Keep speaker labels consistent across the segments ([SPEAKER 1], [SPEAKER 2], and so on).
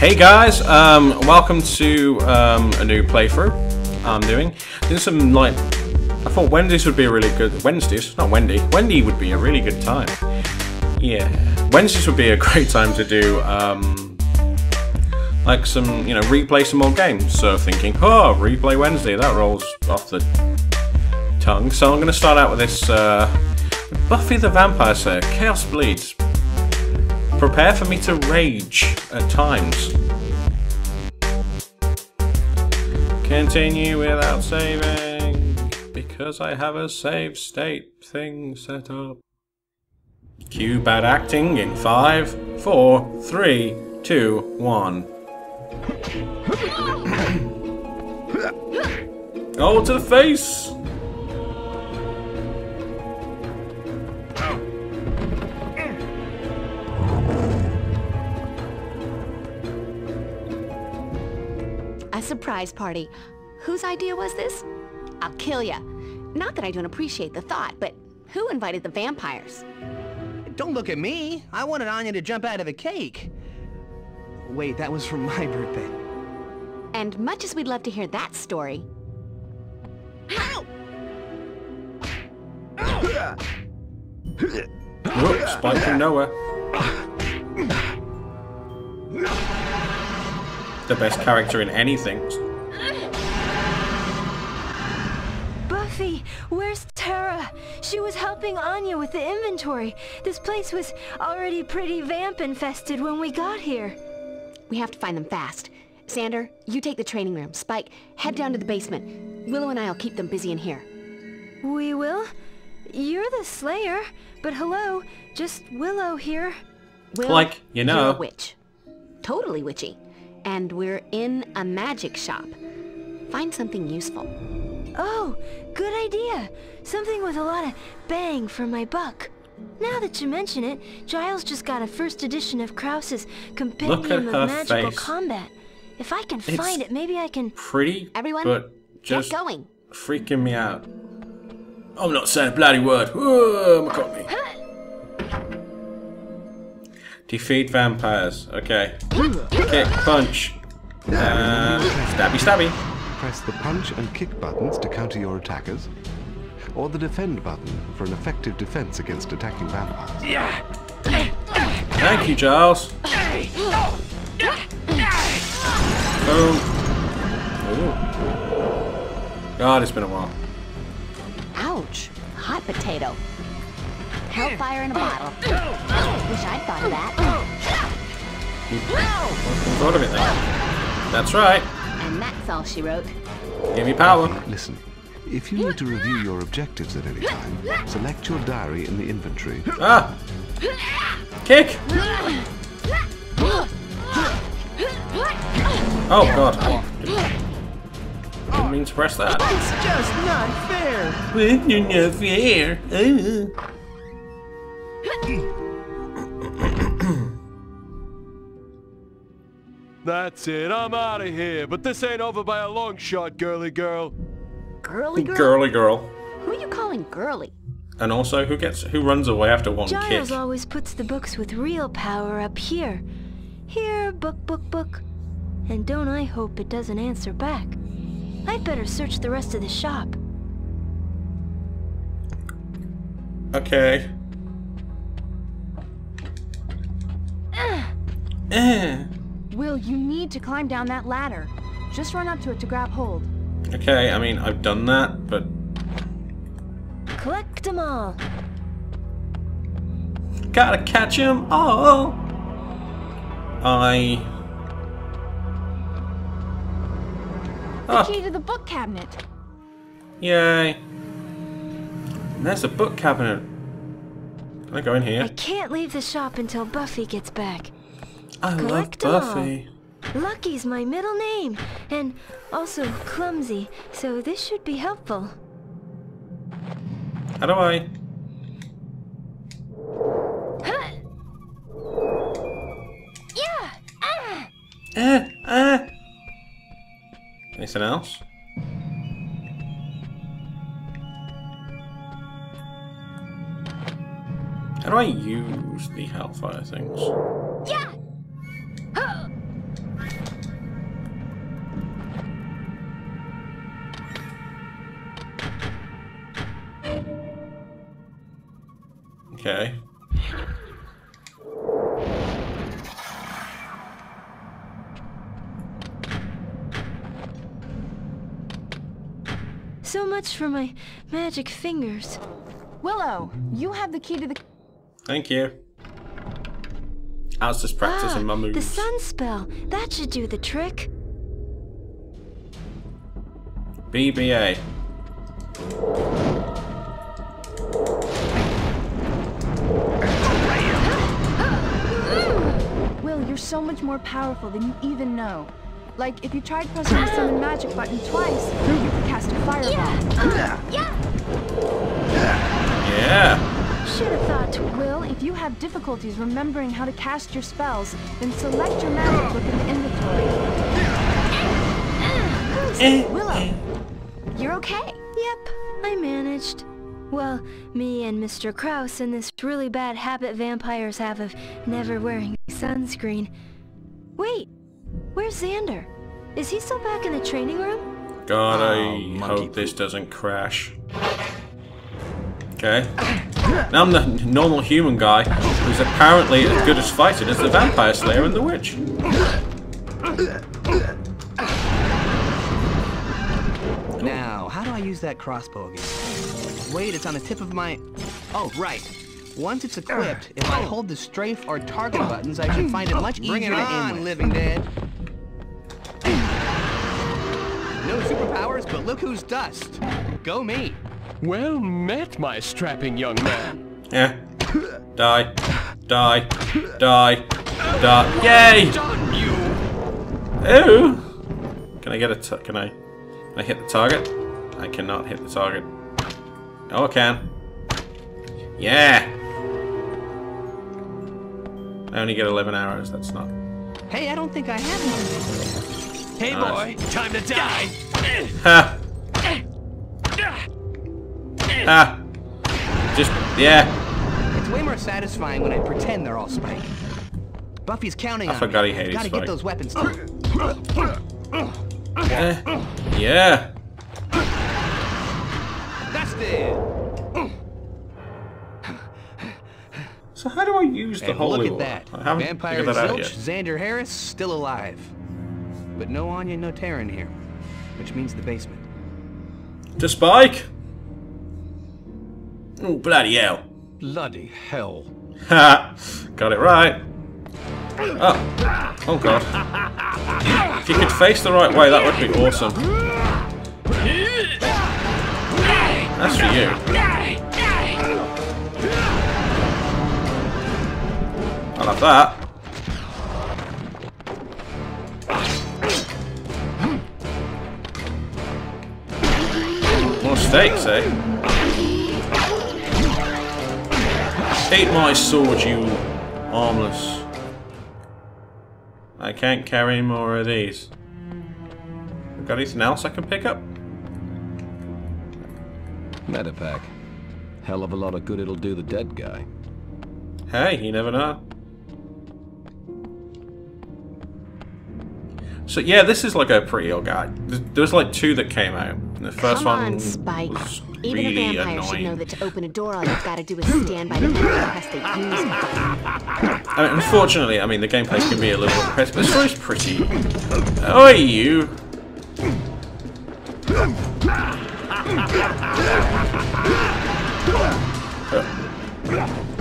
[SPEAKER 1] Hey guys, um, welcome to um, a new playthrough I'm doing. Doing some like, I thought Wednesdays would be a really good, Wednesdays, not Wendy, Wendy would be a really good time. Yeah, Wednesdays would be a great time to do um, like some, you know, replay some more games. So thinking, oh, replay Wednesday, that rolls off the tongue. So I'm going to start out with this uh, Buffy the Vampire Slayer, Chaos Bleeds. Prepare for me to rage at times. Continue without saving, because I have a save state thing set up. Cue bad acting in five, four, three, two, one. oh, to the face!
[SPEAKER 2] A surprise party. Whose idea was this? I'll kill ya. Not that I don't appreciate the thought, but who invited the vampires?
[SPEAKER 3] Don't look at me. I wanted Anya to jump out of a cake. Wait, that was for my birthday.
[SPEAKER 2] And much as we'd love to hear that story,
[SPEAKER 1] Whoop, spike from nowhere. The best character in anything.
[SPEAKER 4] Buffy, where's Tara? She was helping Anya with the inventory. This place was already pretty vamp infested when we got here.
[SPEAKER 2] we have to find them fast. Xander, you take the training room. Spike, head down to the basement. Willow and I'll keep them busy in here.
[SPEAKER 4] We will? You're the Slayer, but hello, just Willow here.
[SPEAKER 2] Will,
[SPEAKER 1] Like, you
[SPEAKER 2] you're
[SPEAKER 1] know.
[SPEAKER 2] a witch. Totally witchy. And we're in a magic shop. Find something useful.
[SPEAKER 4] Oh, good idea. Something with a lot of bang for my buck. Now that you mention it, Giles just got a first edition of Krause's Compendium of Magical
[SPEAKER 1] face.
[SPEAKER 4] Combat. If I can
[SPEAKER 1] It's-
[SPEAKER 4] find it, maybe I can...
[SPEAKER 1] Pretty,
[SPEAKER 2] Everyone,
[SPEAKER 1] but just
[SPEAKER 2] Get going.
[SPEAKER 1] freaking me out. I'm not saying a bloody word. Whoa, McCartney. Defeat vampires. Okay. Kick, punch. Uh, stabby, stabby.
[SPEAKER 5] Press the punch and kick buttons to counter your attackers, or the defend button for an effective defense against attacking vampires. Yeah.
[SPEAKER 1] Thank you, Giles. Boom. Ooh. God, it's been a while.
[SPEAKER 2] Ouch. Hot potato. Hellfire in a bottle. Wish I'd thought of that.
[SPEAKER 1] You Thought of it then. That's right.
[SPEAKER 2] And that's all she wrote.
[SPEAKER 1] Give me power.
[SPEAKER 5] Listen, if you need to review your objectives at any time, select your diary in the inventory.
[SPEAKER 1] Ah! Kick! Oh god. Didn't mean to press that.
[SPEAKER 3] It's just not fair.
[SPEAKER 1] You're not fair.
[SPEAKER 6] That's it, I'm out of here. But this ain't over by a long shot, girly girl.
[SPEAKER 2] Girly girl?
[SPEAKER 1] Girly girl.
[SPEAKER 2] Who are you calling girly?
[SPEAKER 1] And also, who gets who runs away after one
[SPEAKER 4] Giles
[SPEAKER 1] kick?
[SPEAKER 4] always puts the books with real power up here. Here, book, book, book. And don't I hope it doesn't answer back. I'd better search the rest of the shop.
[SPEAKER 1] Okay. Eh.
[SPEAKER 7] Will, you need to climb down that ladder. Just run up to it to grab hold.
[SPEAKER 1] Okay, I mean, I've done that, but
[SPEAKER 4] Collect them all.
[SPEAKER 1] gotta catch catch 'em all. I.
[SPEAKER 7] The
[SPEAKER 1] Oh,
[SPEAKER 7] key to the book cabinet.
[SPEAKER 1] yay. There's a book cabinet. Can I go in here?
[SPEAKER 4] I can't leave the shop until Buffy gets back.
[SPEAKER 1] I love
[SPEAKER 4] collect all.
[SPEAKER 1] Buffy.
[SPEAKER 4] Lucky's my middle name, and also clumsy, so this should be helpful.
[SPEAKER 1] How do I?
[SPEAKER 4] Yeah! Ah!
[SPEAKER 1] Eh, eh. Anything else? How do I use the Hellfire things?
[SPEAKER 4] Yeah!
[SPEAKER 1] Okay.
[SPEAKER 4] So much for my magic fingers.
[SPEAKER 7] Willow, you have the key to the...
[SPEAKER 1] Thank you. I was just practicing my
[SPEAKER 4] ah,
[SPEAKER 1] moves.
[SPEAKER 4] the sun spell. That should do the trick.
[SPEAKER 1] BBA.
[SPEAKER 7] Will, you're so much more powerful than you even know. Like, if you tried pressing the summon magic button twice, you could cast a fireball.
[SPEAKER 1] Yeah! Yeah. Yeah.
[SPEAKER 4] Should have thought.
[SPEAKER 7] Will, if you have difficulties remembering how to cast your spells, then select your magic book in the inventory. Eh, eh. Willow, you're okay.
[SPEAKER 4] Yep, I managed. Well, me and Mr. Krause and this really bad habit vampires have of never wearing sunscreen. Wait, where's Xander? Is he still back in the training room?
[SPEAKER 1] God,
[SPEAKER 3] Oh,
[SPEAKER 1] I
[SPEAKER 3] monkey
[SPEAKER 1] hope this doesn't crash. Okay. Now I'm the normal human guy who's apparently as good as fighting as the Vampire Slayer and the Witch.
[SPEAKER 3] Now, how do I use that crossbow again? Wait, it's on the tip of my... Oh, right. Once it's equipped, if I hold the strafe or target buttons, I should find it much easier
[SPEAKER 8] Bring it
[SPEAKER 3] to aim
[SPEAKER 8] on,
[SPEAKER 3] with.
[SPEAKER 8] living dead.
[SPEAKER 3] No superpowers, but look who's dust. Go me.
[SPEAKER 6] Well met, my strapping young man.
[SPEAKER 1] Yeah. Die. Die. Die. Die. Yay!
[SPEAKER 6] Done you!
[SPEAKER 1] Ooh! Can I get a t can I can I hit the target? I cannot hit the target. Oh I can. Yeah! I only get 11 arrows, that's not.
[SPEAKER 3] Hey, I don't think I have one.
[SPEAKER 6] Hey boy, time to die!
[SPEAKER 1] Ha! Ha! Just, yeah.
[SPEAKER 3] It's way more satisfying when I pretend they're all Spike. Buffy's counting
[SPEAKER 1] I
[SPEAKER 3] on
[SPEAKER 1] forgot
[SPEAKER 3] me.
[SPEAKER 1] he hated
[SPEAKER 3] Gotta
[SPEAKER 1] Spike.
[SPEAKER 3] get those weapons.
[SPEAKER 1] Eh, yeah.
[SPEAKER 3] That's it.
[SPEAKER 1] So how do I use the
[SPEAKER 3] And
[SPEAKER 1] holy
[SPEAKER 3] look at that.
[SPEAKER 1] I
[SPEAKER 3] Vampire
[SPEAKER 1] that out
[SPEAKER 3] Zilch. Xander Harris, still alive. But no Anya, no Terran here. Which means the basement.
[SPEAKER 1] To Spike! Oh, bloody hell.
[SPEAKER 8] Bloody hell.
[SPEAKER 1] Ha! Got it right. Oh. Oh god. If you could face the right way, that would be awesome. That's for you. I love that. More steaks, eh? Take my sword, you armless. I can't carry more of these. Got anything else I can pick up?
[SPEAKER 8] Medipack. Hell of a lot of good it'll do the dead guy.
[SPEAKER 1] Hey, you never know. So yeah, this is like a pretty old guy. There's, like two that came out. The first
[SPEAKER 2] Come
[SPEAKER 1] one
[SPEAKER 2] on, Spike.
[SPEAKER 1] was
[SPEAKER 2] Even
[SPEAKER 1] really
[SPEAKER 2] a vampire should know
[SPEAKER 1] annoying.
[SPEAKER 2] that to open a door, all you've got to do is stand by the door and press the use button.
[SPEAKER 1] I mean, unfortunately, I mean the gameplay can be a little bit repetitive, but the story's pretty. Oh, you!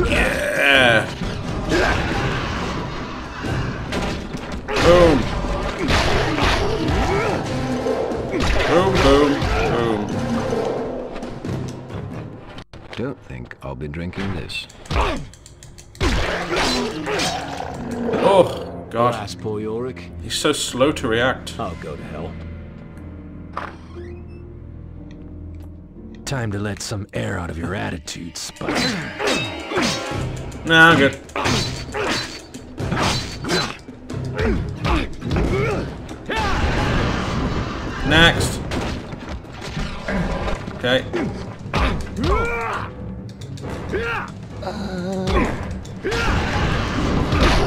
[SPEAKER 1] Yeah! Boom! Boom, boom, boom.
[SPEAKER 8] Don't think I'll be drinking this.
[SPEAKER 1] Oh, God.
[SPEAKER 6] Ass boy Ulrich.
[SPEAKER 1] He's so slow to react.
[SPEAKER 6] I'll go to hell. Time to let some air out of your attitude, Spike.
[SPEAKER 1] Nah, I'm good. Okay.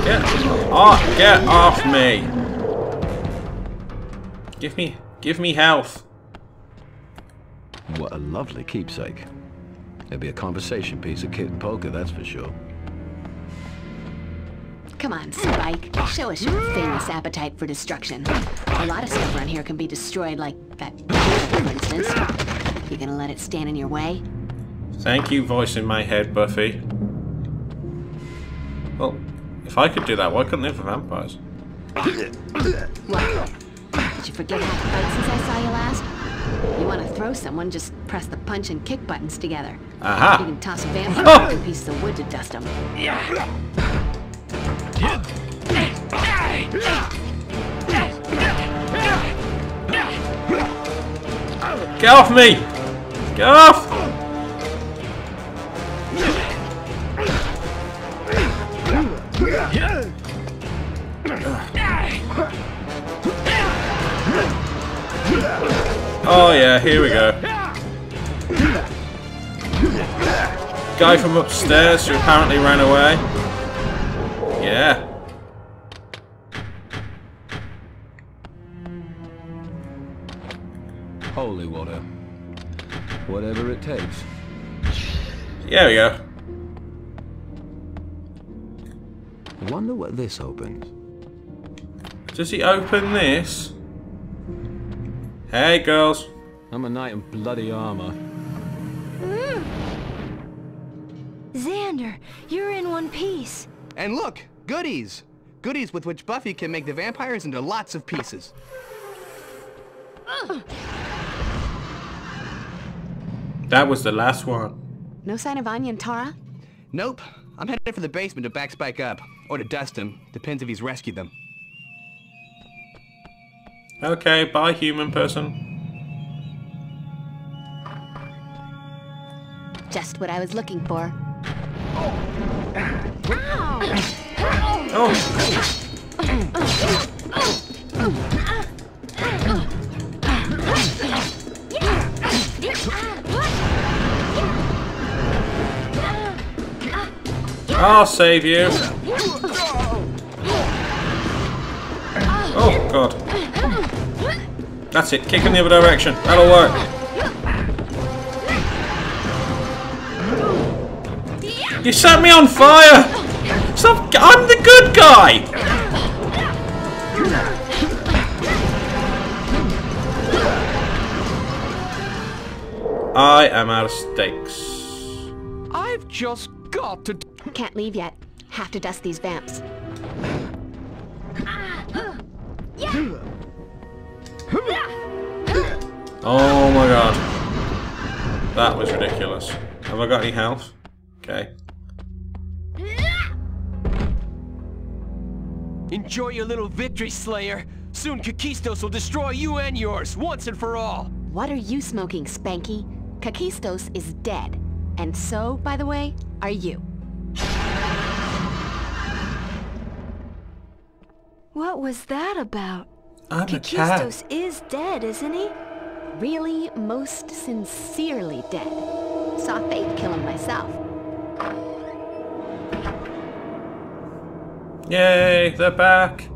[SPEAKER 1] Get off, get off me. Give me, give me health.
[SPEAKER 8] What a lovely keepsake. It'd be a conversation piece of kit and poker, that's for sure.
[SPEAKER 2] Come on, Spike. Show us your famous appetite for destruction. A lot of stuff around here can be destroyed, like that for instance. You gonna let it stand in your way?
[SPEAKER 1] Thank you, voice in my head, Buffy. Well, if I could do that, why couldn't they for vampires?
[SPEAKER 2] What? Did you forget how to fight since I saw you last? You want to throw someone, just press the punch and kick buttons together.
[SPEAKER 1] Aha.
[SPEAKER 2] You can toss a vampire two pieces of wood to dust them.
[SPEAKER 1] Get off me! Get off! Oh yeah, here we go. Guy from upstairs who apparently ran away. Yeah.
[SPEAKER 8] Whatever it takes.
[SPEAKER 1] There we go.
[SPEAKER 8] I wonder what this opens.
[SPEAKER 1] Does he open this? Hey girls.
[SPEAKER 8] I'm a knight in bloody armor. Hmm.
[SPEAKER 4] Xander, you're in one piece.
[SPEAKER 3] And look, goodies! Goodies with which Buffy can make the vampires into lots of pieces.
[SPEAKER 1] That was the last one.
[SPEAKER 2] No sign of Anya and Tara?
[SPEAKER 3] Nope. I'm headed for the basement to back Spike up. Or to dust him. Depends if he's rescued them.
[SPEAKER 1] Okay, bye human person.
[SPEAKER 2] Just what I was looking for.
[SPEAKER 1] Oh, I'll save you. Oh god. That's it, kick in the other direction. That'll work. You set me on fire! Stop! I'm the good guy! I am out of stakes.
[SPEAKER 6] I've just got to.
[SPEAKER 2] Can't leave yet. Have to dust these vamps.
[SPEAKER 1] Oh my god. That was ridiculous. Have I got any health? Okay.
[SPEAKER 6] Enjoy your little victory, Slayer. Soon Kakistos will destroy you and yours, once and for all.
[SPEAKER 2] What are you smoking, Spanky? Kakistos is dead. And so, by the way, are you.
[SPEAKER 4] What was that about?
[SPEAKER 1] I'm a cat.
[SPEAKER 4] Is dead, isn't he?
[SPEAKER 2] Really, most sincerely dead. Saw Faith kill him myself.
[SPEAKER 1] Yay, they're back.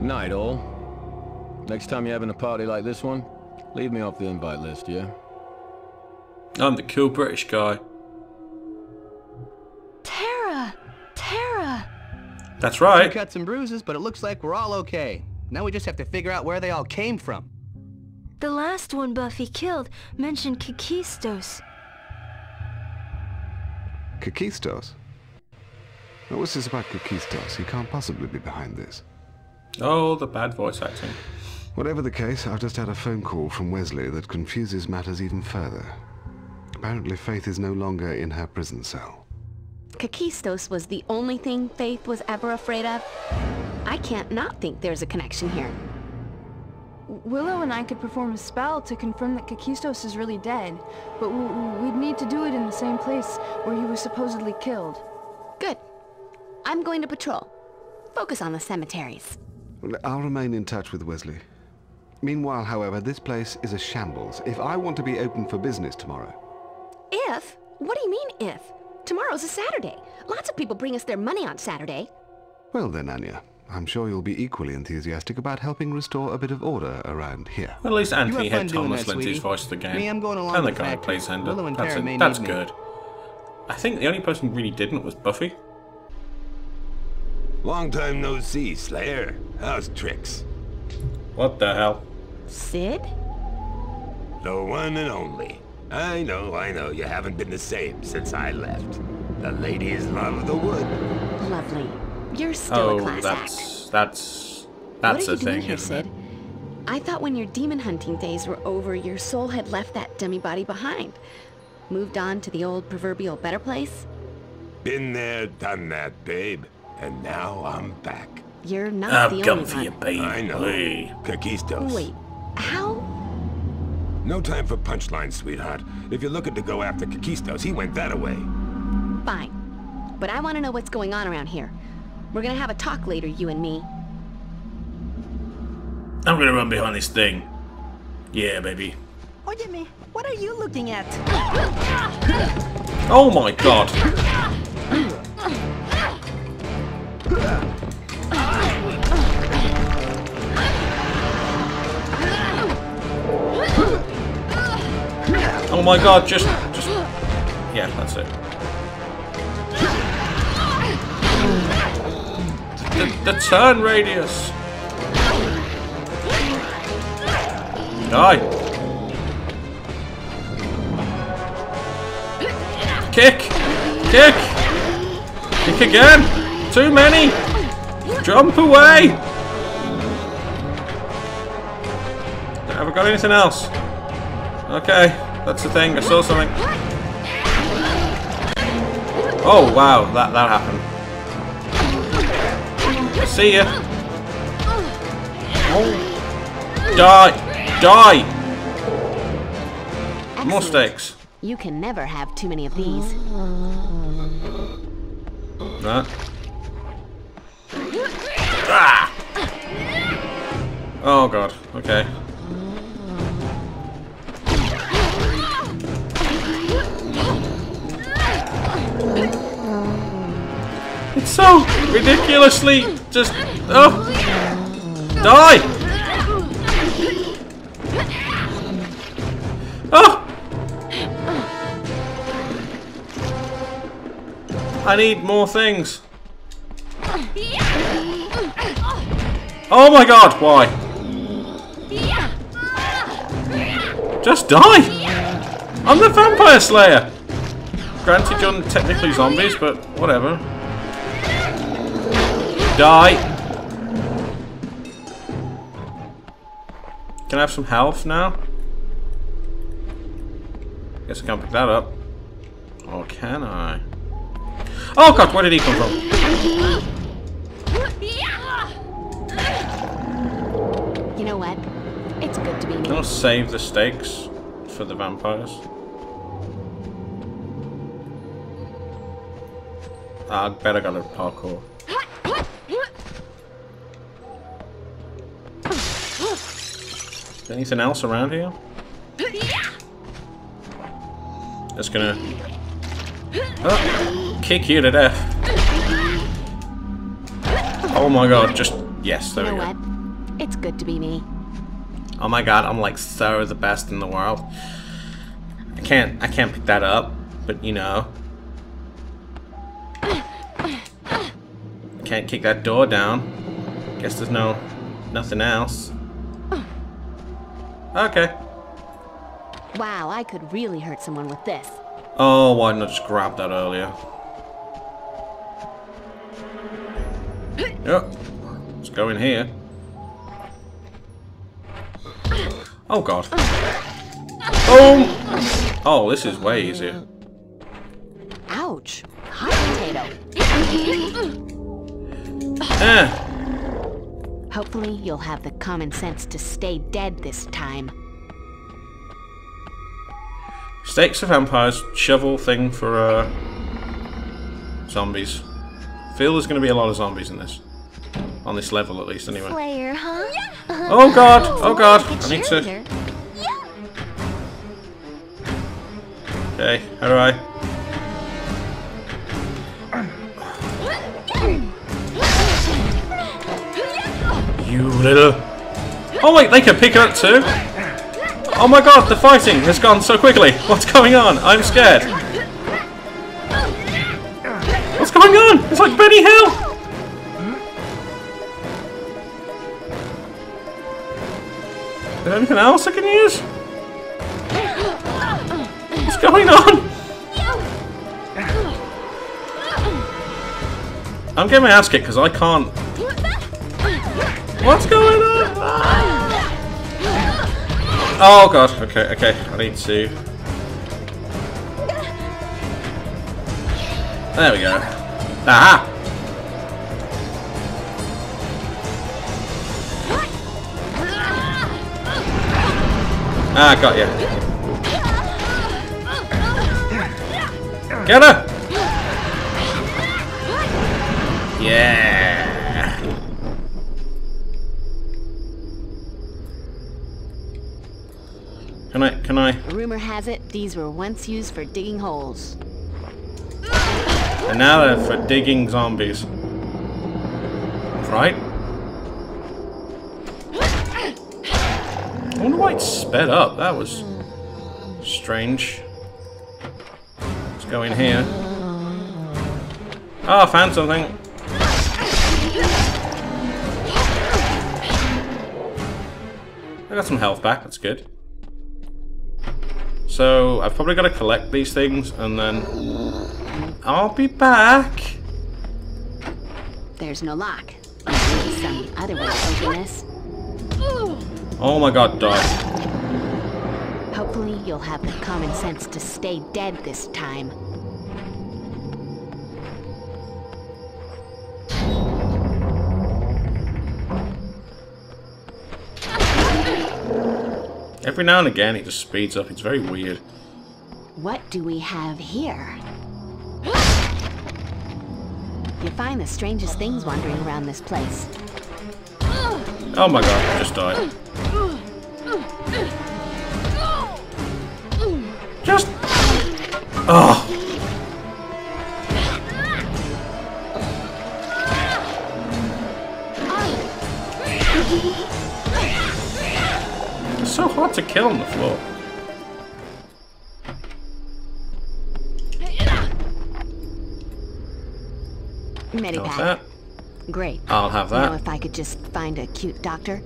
[SPEAKER 8] Night all. Next time you're having a party like this one, leave me off the invite list, yeah?
[SPEAKER 1] I'm the cool British guy. That's
[SPEAKER 3] Few
[SPEAKER 1] right.
[SPEAKER 3] cuts and bruises, but it looks like we're all okay. Now we just have to figure out where they all came from.
[SPEAKER 4] The last one Buffy killed mentioned Kakistos.
[SPEAKER 5] Kakistos? What was this about Kakistos? He can't possibly be behind this.
[SPEAKER 1] Oh, the bad voice acting.
[SPEAKER 5] Whatever the case, I've just had a phone call from Wesley that confuses matters even further. Apparently Faith is no longer in her prison cell.
[SPEAKER 2] Kakistos was the only thing Faith was ever afraid of. I can't not think there's a connection here.
[SPEAKER 7] Willow and I could perform a spell to confirm that Kakistos is really dead, but w- w- we'd need to do it in the same place where he was supposedly killed.
[SPEAKER 2] Good. I'm going to patrol. Focus on the cemeteries.
[SPEAKER 5] Well, I'll remain in touch with Wesley. Meanwhile, however, this place is a shambles. If I want to be open for business tomorrow,
[SPEAKER 2] If? What do you mean if? Tomorrow's a Saturday. Lots of people bring us their money on Saturday.
[SPEAKER 5] well then, Anya, I'm sure you'll be equally enthusiastic about helping restore a bit of order around here.
[SPEAKER 1] Well, at least Anthony
[SPEAKER 3] have fun
[SPEAKER 1] Head Thomas
[SPEAKER 3] that,
[SPEAKER 1] lent his voice to the game.
[SPEAKER 3] Me, I'm going along
[SPEAKER 1] and the
[SPEAKER 3] with
[SPEAKER 1] guy who
[SPEAKER 3] that.
[SPEAKER 1] plays Ender.
[SPEAKER 3] Willow and
[SPEAKER 1] That's,
[SPEAKER 3] Tara
[SPEAKER 1] it. That's
[SPEAKER 3] need me.
[SPEAKER 1] good. I think the only person who really didn't was Buffy.
[SPEAKER 9] Long time no see, Slayer. How's tricks?
[SPEAKER 1] What the hell?
[SPEAKER 2] Sid?
[SPEAKER 9] The one and only. I know, I know, you haven't been the same since I left. The ladies love the wood.
[SPEAKER 2] Lovely. You're still
[SPEAKER 1] Oh,
[SPEAKER 2] a class act.
[SPEAKER 1] that's that's that's
[SPEAKER 2] what are
[SPEAKER 1] a
[SPEAKER 2] you
[SPEAKER 1] thing,
[SPEAKER 2] here,
[SPEAKER 1] isn't
[SPEAKER 2] Sid?
[SPEAKER 1] it?
[SPEAKER 2] I thought when your demon hunting days were over, your soul had left that dummy body behind. Moved on to the old proverbial better place?
[SPEAKER 9] Been there, done that, babe. And now I'm back.
[SPEAKER 2] You're not
[SPEAKER 1] I've
[SPEAKER 2] the
[SPEAKER 1] come
[SPEAKER 2] only
[SPEAKER 1] for
[SPEAKER 2] one.
[SPEAKER 1] you, baby.
[SPEAKER 9] I know. Kakistos.
[SPEAKER 2] Wait, how?
[SPEAKER 9] No time for punchlines, sweetheart. If you're looking to go after Kakistos, he went that away.
[SPEAKER 2] Fine. But I want to know what's going on around here. We're gonna have a talk later, you and me.
[SPEAKER 1] I'm gonna run behind this thing. Yeah, baby.
[SPEAKER 10] Óyeme, what are you looking at?
[SPEAKER 1] Oh my god. Oh my god, just just Yeah, that's it. The, the turn radius. Die. Kick! Kick! Kick again! Too many! Jump away! Have I got anything else? Okay, that's the thing. I saw something. Oh wow, that that happened. See ya. Die! Die! More
[SPEAKER 2] Excellent.
[SPEAKER 1] stakes.
[SPEAKER 2] You can never have too many of these.
[SPEAKER 1] That. Ah! Oh god. Okay. It's so ridiculously just. Oh! Die! Oh! I need more things. Oh my god, why? Just die! I'm the Vampire Slayer! Granted, you're technically zombies, but whatever. Die! Can I have some health now? Guess I can't pick that up. Or can I? Oh god, where did he come from?
[SPEAKER 2] You know what? It's good to be me.
[SPEAKER 1] I'll save the stakes for the vampires. I better go to parkour. Is anything else around here? Just gonna oh, kick you to death. Oh my god, just yes,
[SPEAKER 2] You
[SPEAKER 1] there
[SPEAKER 2] know
[SPEAKER 1] we go.
[SPEAKER 2] what? It's good to be me.
[SPEAKER 1] Oh my god, I'm like so the best in the world. I can't I can't pick that up, but you know. Can't kick that door down. Guess there's no nothing else. Okay.
[SPEAKER 2] Wow, I could really hurt someone with this.
[SPEAKER 1] Oh, why not just grab that earlier? Yep. Let's go in here. Oh god. Boom! Oh, this is way easier.
[SPEAKER 2] Ouch. Hot potato.
[SPEAKER 1] Eh.
[SPEAKER 2] Hopefully, you'll have the common sense to stay dead this time.
[SPEAKER 1] Stakes of vampires, shovel thing for uh, zombies. Feel there's going to be a lot of zombies in this. On this level, at least, anyway.
[SPEAKER 4] Slayer, huh?
[SPEAKER 1] Oh god! Oh god! I need to. Okay, how do I? You little... Oh wait, they can pick it up too? Oh my god, the fighting has gone so quickly. What's going on? I'm scared. What's going on? It's like Benny Hill. Is there anything else I can use? What's going on? I'm getting my ass kicked because I can't... What's going on? Oh god, okay, okay, I need to... There we go. Aha! Ah, got you. Get her! Yeah!
[SPEAKER 2] Rumor has it these were once used for digging holes.
[SPEAKER 1] And now they're for digging zombies. Right? I wonder why it sped up. That was strange. Let's go in here. Oh, I found something. I got some health back, that's good. So, I've probably got to collect these things, and then... I'll be back!
[SPEAKER 2] There's no lock. Some other way to open this.
[SPEAKER 1] Oh my god, die.
[SPEAKER 2] Hopefully you'll have the common sense to stay dead this time.
[SPEAKER 1] Every now and again it just speeds up, it's very weird.
[SPEAKER 2] What do we have here? You find the strangest things wandering around this place.
[SPEAKER 1] Oh my god, I just died. Just... Oh! To kill on the floor.
[SPEAKER 2] Medipack.
[SPEAKER 1] that?
[SPEAKER 2] Great.
[SPEAKER 1] I'll have
[SPEAKER 2] You know,
[SPEAKER 1] that.
[SPEAKER 2] if I could just find a cute doctor.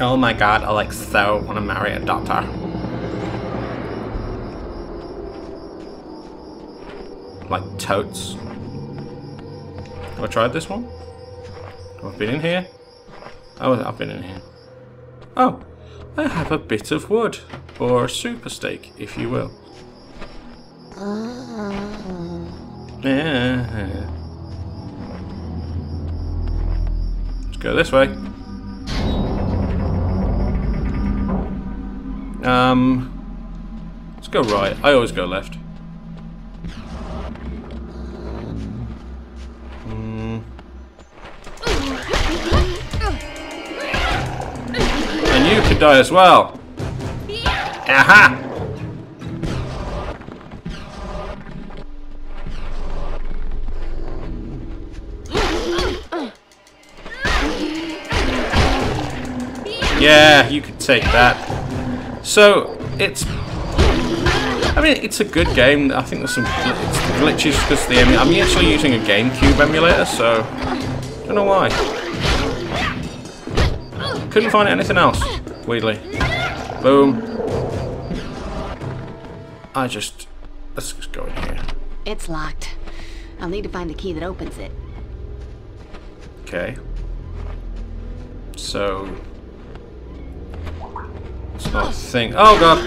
[SPEAKER 1] Oh my god, I like so want to marry a doctor. Like totes. Have I tried this one? Have I been in here? Oh, I've been in here. Oh, I have a bit of wood. Or a super steak, if you will. Yeah. Let's go this way. Um, let's go right. I always go left. Die as well. Aha! Yeah, you could take that. So, it's... I mean, it's a good game. I think there's some glitches because the emu- I'm actually using a GameCube emulator, so... I don't know why. Couldn't find anything else, weirdly. Boom. I just... Let's just go in here.
[SPEAKER 2] It's locked. I'll need to find the key that opens it.
[SPEAKER 1] Okay. So... It's not a thing. Oh god!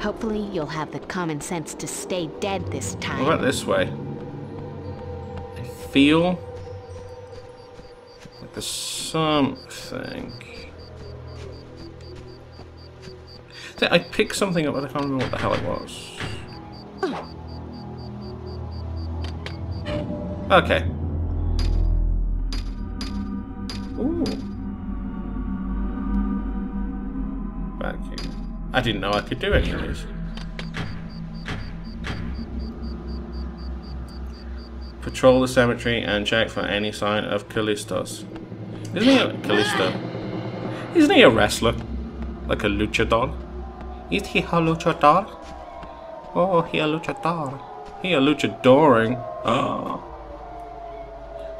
[SPEAKER 2] Hopefully you'll have the common sense to stay dead this time.
[SPEAKER 1] What about this way? I feel there's something. I picked something up, but I can't remember what the hell it was. Okay. Ooh. Vacuum. I didn't know I could do any of these. Patrol the cemetery and check for any sign of Kakistos. Isn't he a Kalisto? Isn't he a wrestler? Like a luchador? Is he a luchador? Oh, he a luchador. He a luchadoring. Oh.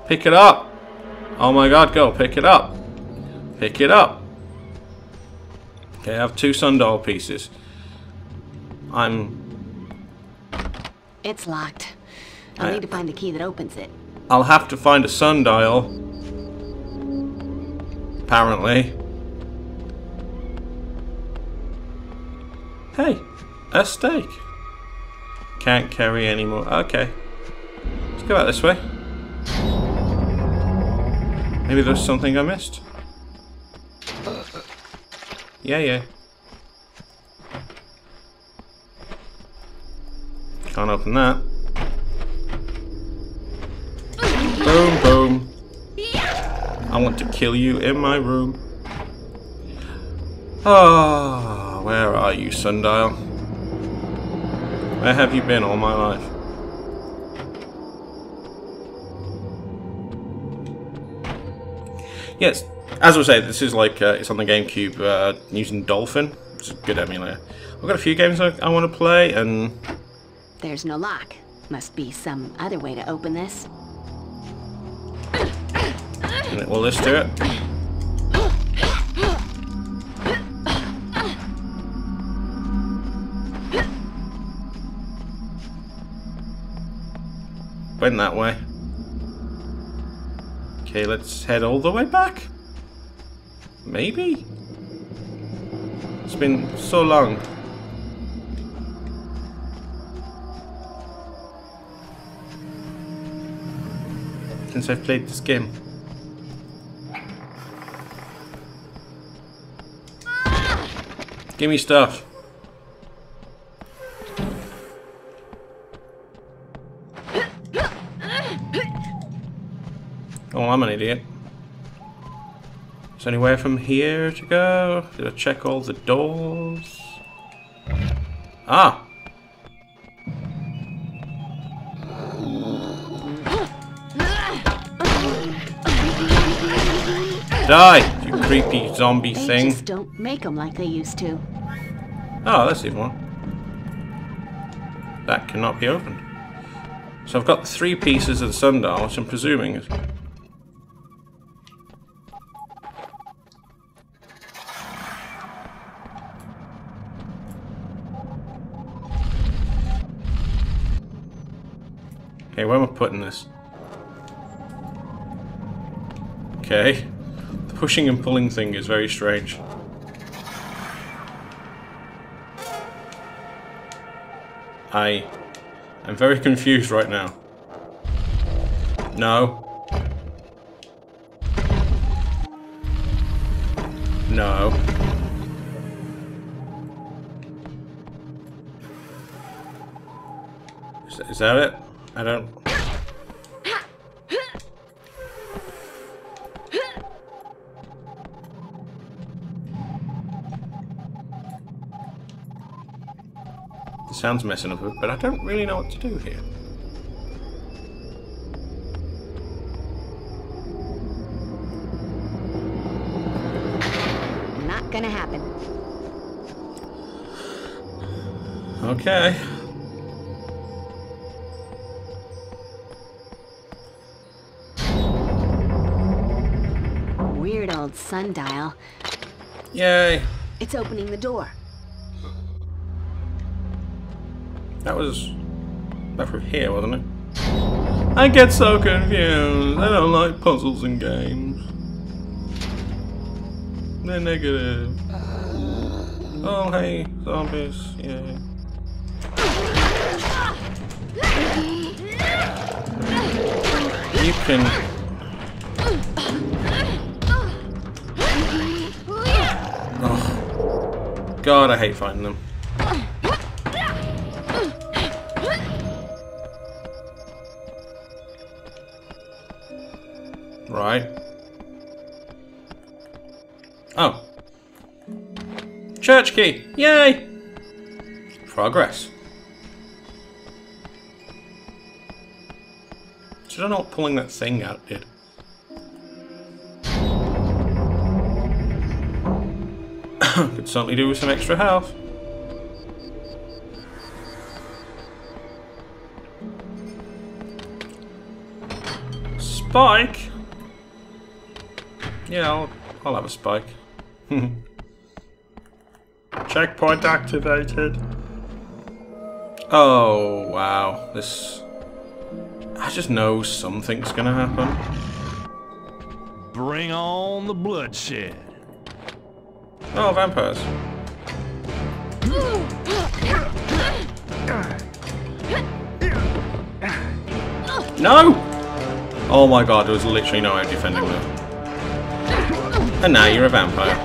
[SPEAKER 1] Pick it up. Oh my god, go, pick it up. Pick it up. Okay, I have two sundial pieces. I'm...
[SPEAKER 2] It's locked. I'll
[SPEAKER 1] I-
[SPEAKER 2] need to find the key that opens it.
[SPEAKER 1] I'll have to find a sundial. Apparently. Hey, a steak. Can't carry anymore. Okay. Let's go out this way. Maybe there's something I missed. Yeah, yeah. Can't open that. I want to kill you in my room. Ah, where are you, Sundial? Where have you been all my life? Yes, as I say, this is like uh, it's on the GameCube uh, using Dolphin. It's a good emulator. I've got a few games I, I want to play, and
[SPEAKER 2] There's no lock. Must be some other way to open this.
[SPEAKER 1] Well, let's do it. Went that way. Okay, let's head all the way back. Maybe? It's been so long. Since I've played this game. Give me stuff. Oh, I'm an idiot. Is there anywhere from here to go? Did I check all the doors? Ah! Die, you creepy zombie
[SPEAKER 2] They
[SPEAKER 1] thing.
[SPEAKER 2] just don't make them like they used to.
[SPEAKER 1] Oh, that's even one. That cannot be opened. So I've got three pieces of the sundial, which I'm presuming is... Okay, where am I putting this? Okay. The pushing and pulling thing is very strange. I am very confused right now. No. No. Is, is that it? I don't... The sound's messing up a bit, but I don't really know what to do here.
[SPEAKER 2] Not gonna happen.
[SPEAKER 1] Okay.
[SPEAKER 2] Weird old sundial.
[SPEAKER 1] Yay.
[SPEAKER 2] It's opening the door.
[SPEAKER 1] Was from here, wasn't it? I get so confused. I don't like puzzles and games. They're negative. Oh, hey, zombies. Yeah. You can. Oh. God, I hate finding them. Right. Oh. Church key! Yay! Progress. don't know what pulling that thing out did. Could certainly do with some extra health. Spike? Yeah, I'll, I'll have a spike. Checkpoint activated. Oh, wow. This... I just know something's gonna happen.
[SPEAKER 6] Bring on the bloodshed.
[SPEAKER 1] Oh, vampires. No! Oh my god, there was literally no way of defending that. And now you're a vampire.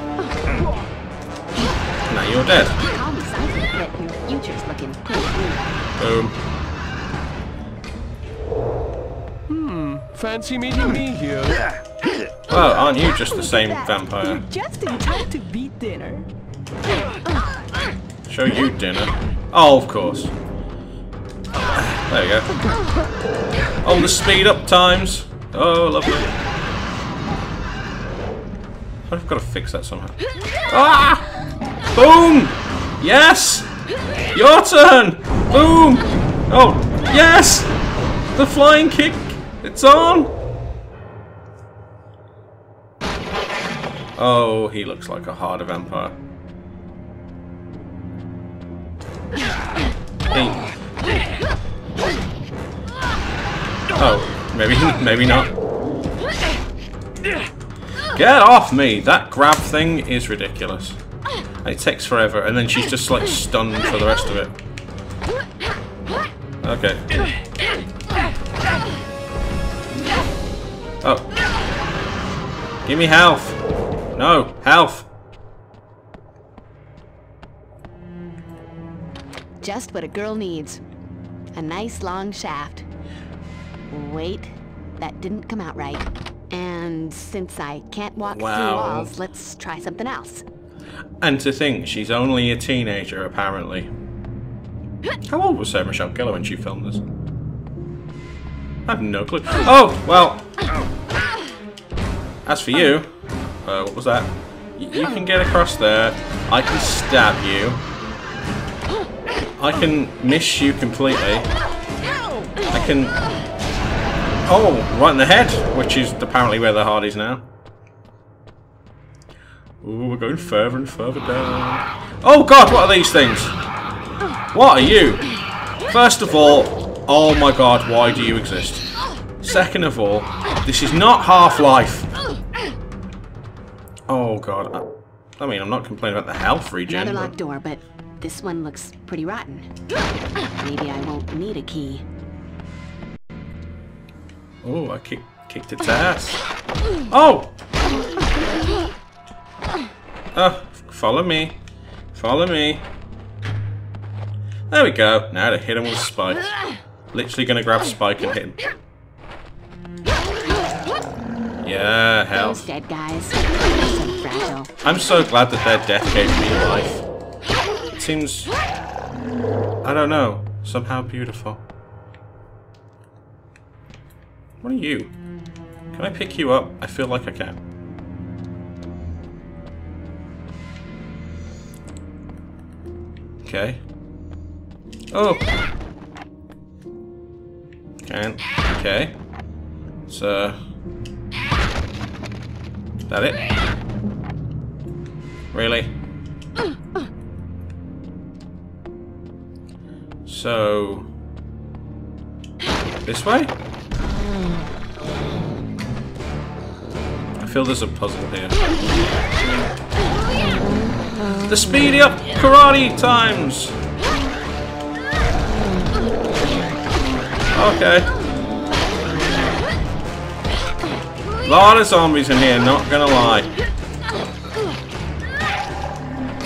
[SPEAKER 1] Now you're dead.
[SPEAKER 2] Call me psychic, but your future's looking pretty bleak.
[SPEAKER 1] Boom.
[SPEAKER 6] Hmm, fancy meeting me here?
[SPEAKER 1] Well, aren't you just the same vampire?
[SPEAKER 10] Just in time to beat dinner.
[SPEAKER 1] Show you dinner. Oh, of course. There we go. Oh, the speed up times. Oh, lovely. I've got to fix that somehow. Ah! Boom! Yes! Your turn! Boom! Oh, yes! The flying kick! It's on! Oh, he looks like a harder vampire. Oh, maybe, maybe not. Get off me! That grab thing is ridiculous. It takes forever, and then she's just like stunned for the rest of it. Okay. Oh. Give me health. No, health.
[SPEAKER 2] Just what a girl needs. A nice long shaft. Wait, that didn't come out right. And since I can't walk through walls, let's try something else.
[SPEAKER 1] And to think, she's only a teenager, apparently. How old was Sarah Michelle Gellar when she filmed this? I have no clue. Oh, well. As for you, uh, what was that? Y you can get across there. I can stab you. I can miss you completely. I can... Oh, right in the head, which is apparently where the heart is now. Ooh, we're going further and further down. Oh god, what are these things? What are you? First of all, oh my god, why do you exist? Second of all, this is not Half-Life. Oh god. I, I mean, I'm not complaining about the health regen.
[SPEAKER 2] Another locked door, but this one looks pretty rotten. Maybe I won't need a key.
[SPEAKER 1] Oh, I kick, kicked its ass. Oh! Oh, follow me. Follow me. There we go. Now to hit him with Spike. Literally gonna grab Spike and hit him. Yeah,
[SPEAKER 2] Those dead guys. So fragile.
[SPEAKER 1] I'm so glad that their death gave me life. It seems... I don't know. Somehow beautiful. What are you? Can I pick you up? I feel like I can. Okay. Oh! Can. Okay. So... That it? Really? So... This way? I feel there's a puzzle here. The speedy up karate times! Okay. A Lot of zombies in here, not gonna lie.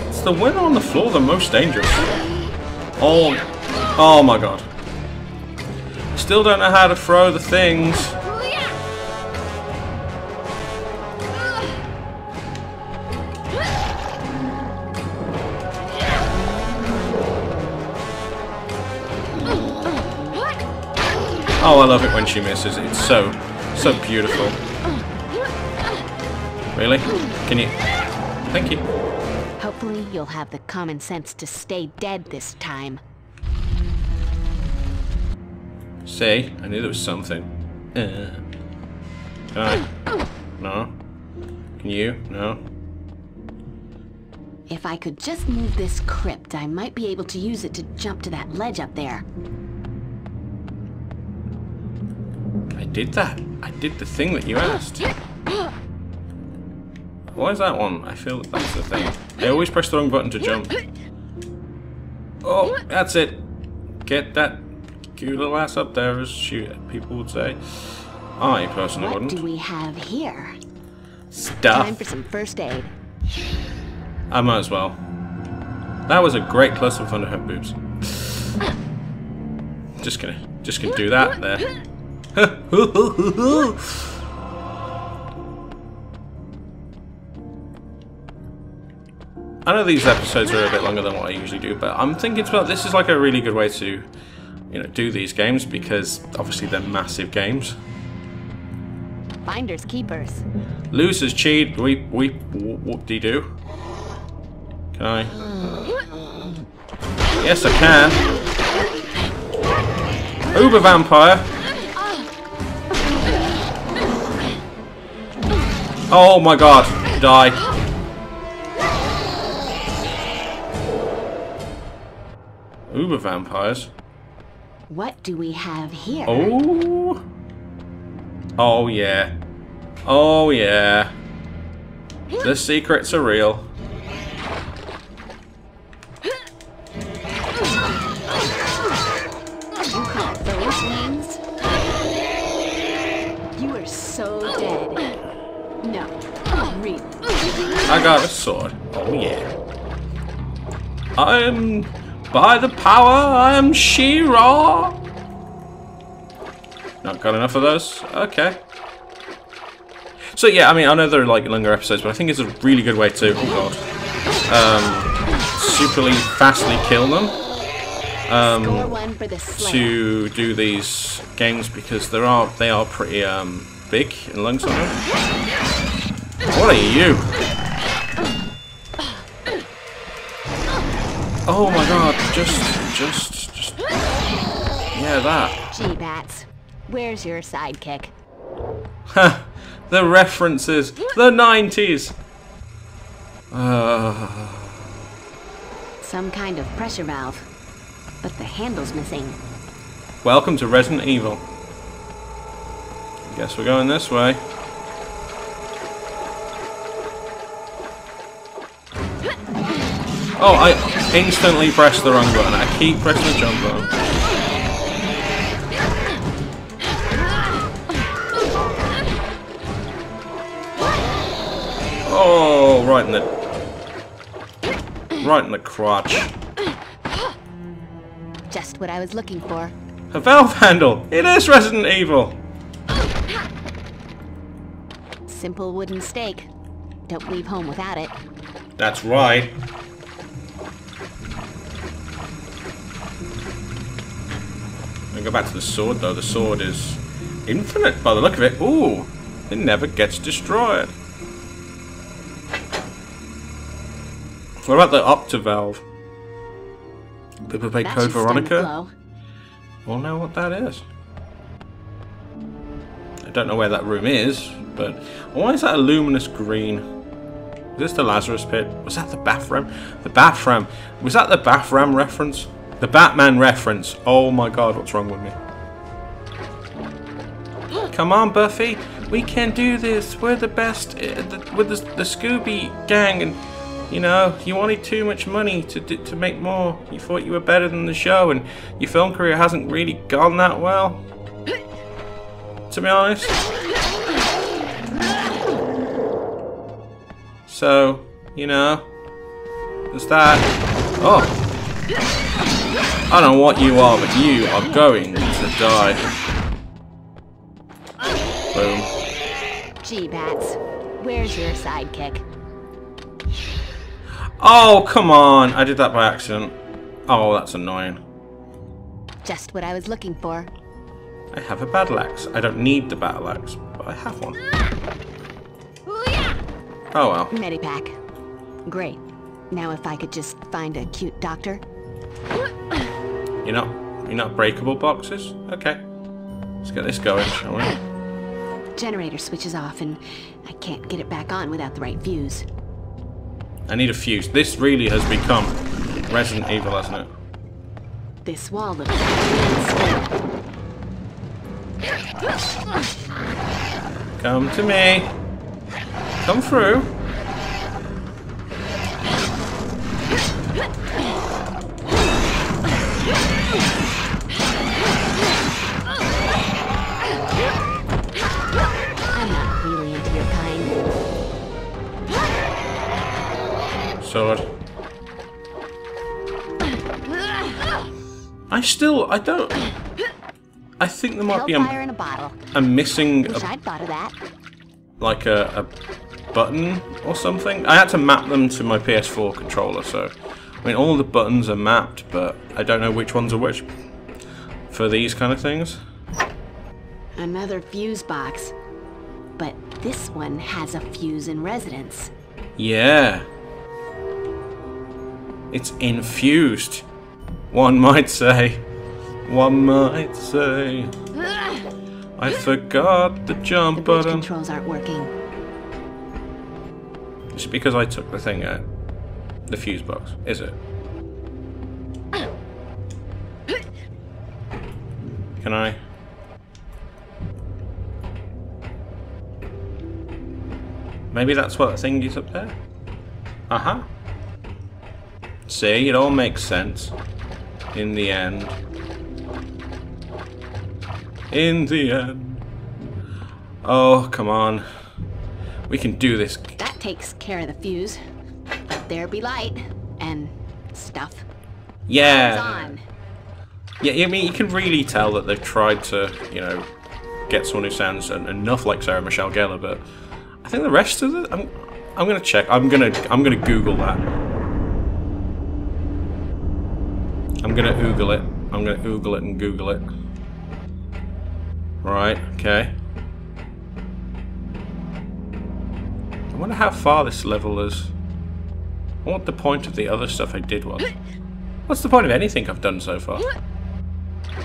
[SPEAKER 1] It's the winner on the floor the most dangerous. Oh, oh my god. Still don't know how to throw the things. Oh, I love it when she misses. It's so, so beautiful. Really? Can you... Thank you.
[SPEAKER 2] Hopefully you'll have the common sense to stay dead this time.
[SPEAKER 1] See? I knew there was something. Uh. Can I? No? Can you? No?
[SPEAKER 2] If I could just move this crypt, I might be able to use it to jump to that ledge up there.
[SPEAKER 1] I did that. I did the thing that you asked. Why is that one? I feel that that's the thing. I always press the wrong button to jump. Oh, that's it. Get that cute little ass up there, as shoot, people would say. I personally
[SPEAKER 2] What
[SPEAKER 1] wouldn't.
[SPEAKER 2] What do we have here?
[SPEAKER 1] Stuff.
[SPEAKER 2] Time for some first aid.
[SPEAKER 1] I might as well. That was a great close up under her boobs. Just gonna, just gonna do that there. I know these episodes are a bit longer than what I usually do, but I'm thinking about this is like a really good way to, you know, do these games because obviously they're massive games.
[SPEAKER 2] Finders keepers.
[SPEAKER 1] Losers cheat. We we what do you do? Can I? Yes, I can. Uber vampire. Oh my god! Die. Uber vampires.
[SPEAKER 2] What do we have here?
[SPEAKER 1] Oh. Oh yeah. Oh yeah. The secrets are real.
[SPEAKER 2] You call those names? You are so dead. No.
[SPEAKER 1] I got a sword. Oh yeah. I am by the power. I am She-Ra. Not got enough of those. Okay. So yeah, I mean, I know they're like longer episodes, but I think it's a really good way to, oh god, um, superly fastly kill them. Um,
[SPEAKER 2] one for the Slayer.
[SPEAKER 1] to do these games because there are they are pretty um big in long. What are you? Oh my god! Just, just, just. Yeah, that.
[SPEAKER 2] Gee, Bats. Where's your sidekick?
[SPEAKER 1] Ha! the references. The 90s. Uh,
[SPEAKER 2] Some kind of pressure valve. But the handle's missing.
[SPEAKER 1] welcome to Resident Evil. Guess we're going this way. Oh, I instantly pressed the wrong button. I keep pressing the jump button. Oh, right in the... Right in the crotch.
[SPEAKER 2] Just what I was looking for.
[SPEAKER 1] A valve handle! It is Resident Evil!
[SPEAKER 2] Simple wooden stake. Don't leave home without it.
[SPEAKER 1] That's right. I go back to the sword though. The sword is infinite by the look of it. Ooh, it never gets destroyed. What about the Opta valve? People play
[SPEAKER 2] That
[SPEAKER 1] Code
[SPEAKER 2] should stem the
[SPEAKER 1] Veronica. We'll know what that is. I don't know where that room is, but why is that a luminous green? Is this the Lazarus pit? Was that the bathroom? The bathroom. Was that the bathroom reference? The Batman reference. Oh my god, what's wrong with me? Come on, Buffy. We can do this. We're the best. Eh, the- With the, the Scooby gang and you know, you wanted too much money to d- to make more. You thought you were better than the show, and your film career hasn't really gone that well. To be honest. So, you know, there's that. Oh, I don't know what you are, but you are going to die. Boom.
[SPEAKER 2] Gee, Bats. Where's your sidekick?
[SPEAKER 1] Oh, come on! I did that by accident. Oh, that's annoying.
[SPEAKER 2] Just what I was looking for.
[SPEAKER 1] I have a battle axe. I don't need the battle axe, but I have one. Ah! Oh well.
[SPEAKER 2] Medipack. Great. Now if I could just find a cute doctor.
[SPEAKER 1] You're not you're not breakable boxes? Okay. Let's get this going, shall we?
[SPEAKER 2] Generator switches off and I can't get it back on without the right fuse.
[SPEAKER 1] I need a fuse. This really has become Resident Evil, hasn't it?
[SPEAKER 2] This wall looks
[SPEAKER 1] Come to me. Come through.
[SPEAKER 2] I'm not really into your kind.
[SPEAKER 1] Sword. I still, I don't. I think there might be a,
[SPEAKER 2] a
[SPEAKER 1] missing,
[SPEAKER 2] Wish
[SPEAKER 1] a,
[SPEAKER 2] I'd thought of that.
[SPEAKER 1] like a, a button or something. I had to map them to my PS4 controller, so I mean all the buttons are mapped, but I don't know which ones are which for these kind of things.
[SPEAKER 2] Another fuse box. But this one has a fuse in residence.
[SPEAKER 1] Yeah. It's infused. One might say. One might say. I forgot the jump
[SPEAKER 2] The
[SPEAKER 1] button.
[SPEAKER 2] controls aren't working.
[SPEAKER 1] It's because I took the thing out. The fuse box, is it? Can I? Maybe that's what the thing is up there? Uh-huh. See, it all makes sense. In the end. In the end. Oh, come on. We can do this.
[SPEAKER 2] That takes care of the fuse. There be light. And stuff.
[SPEAKER 1] Yeah. Yeah, I mean, you can really tell that they've tried to, you know, get someone who sounds en- enough like Sarah Michelle Gellar, but I think the rest of it, I'm, I'm gonna check. I'm gonna, I'm gonna Google that. I'm gonna Google it. I'm gonna Google it and Google it. Right. Okay. I wonder how far this level is. What the point of the other stuff I did was. What's the point of anything I've done so far?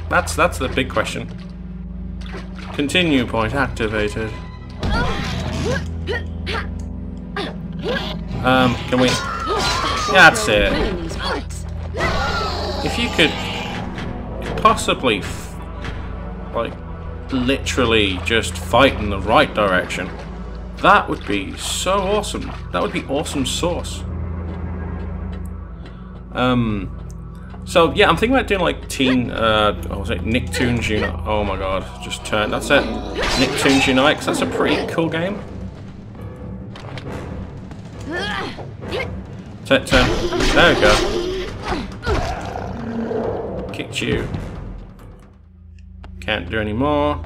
[SPEAKER 1] That's that's the big question. Continue point activated. Um, can we? That's it. If you could possibly, like, literally just fight in the right direction, that would be so awesome. That would be awesome sauce. Um, so yeah, I'm thinking about doing like Teen, uh, what was it, Nicktoons Unite? Oh my god, just turn. That's it, Nicktoons Unite. 'cause that's a pretty cool game. Turn, turn. There we go. Kicked you. Can't do any more.